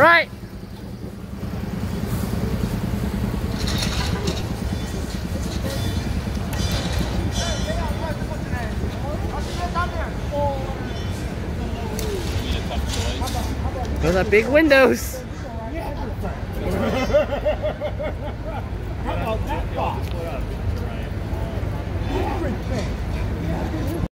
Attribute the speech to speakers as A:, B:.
A: Right. Those are big windows.